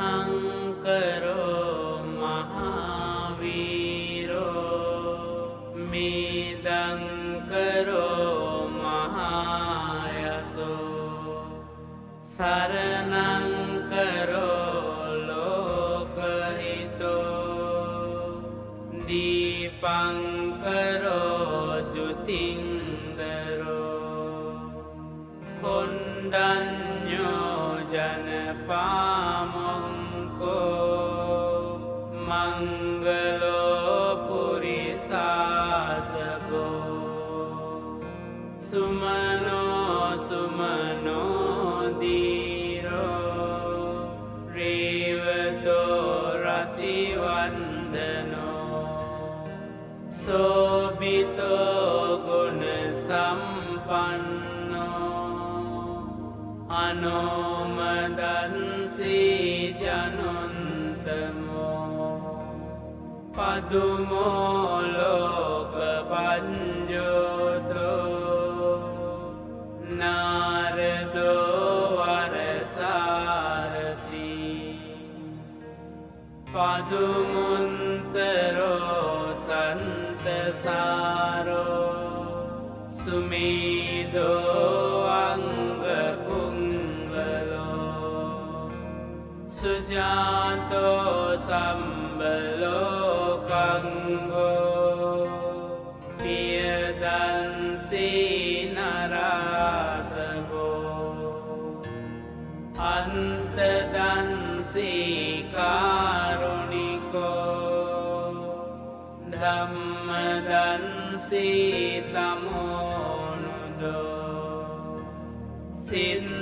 තන්හංකරෝ මහාවීරෝ මීදංකරෝ මහායසෝ සරනංකරෝ ලෝකහිතෝ දීපංකරෝ ජුතින්දරෝ කොන්ඩඥෝ पाको मङ्गलोपुरी सबो सुमनो सुमनो दी मदंसि जनुन्तमो। पदुमो लोकपञ्जोतो नारदो वरसारति पदुमुन्तरो सन्तसारो। सुमेदो සුජාතෝ සම්බලෝකංගෝ පියදන්සී නරාසබෝ අන්තදන්සීකාරුණිකෝ ධම්මදන්සී තමෝනුදෝ සින්දන්තෝ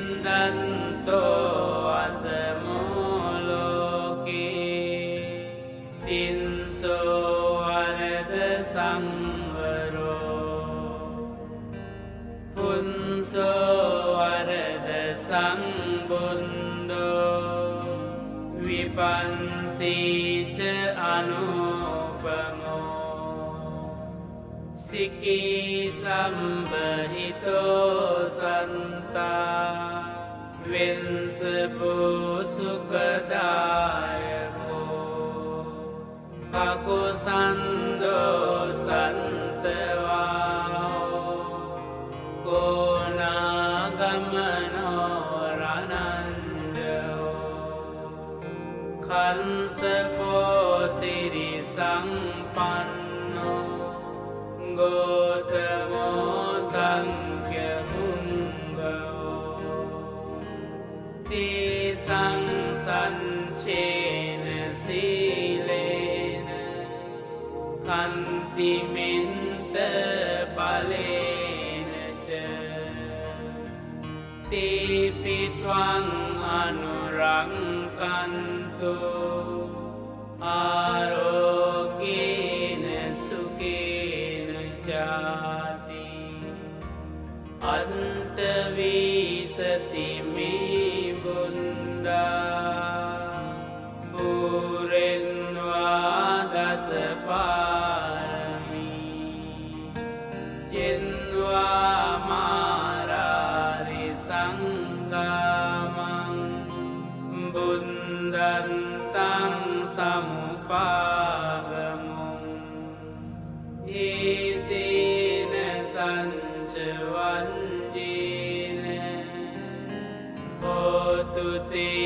පුන්සෝවරද සංබුන්දෝ විපන්සීච අනුපමෝ. සිකී සම්බහිතෝ සන්තා. වෙන්සපුසුකදායකෝ කකුසන්දෝ සන්තවාහෝ කන්සපෝසිරි සංපන්නෝ ගෝතමෝ සංඛ්‍යකුංගෝ තිසංසංචේන සීලේන කන්තිමින්ත බලේනච තීපිත්වං අනුරංකන්තු आरोगेन सुकेन जाते। अन्तवि सति मे बुन्दा। ते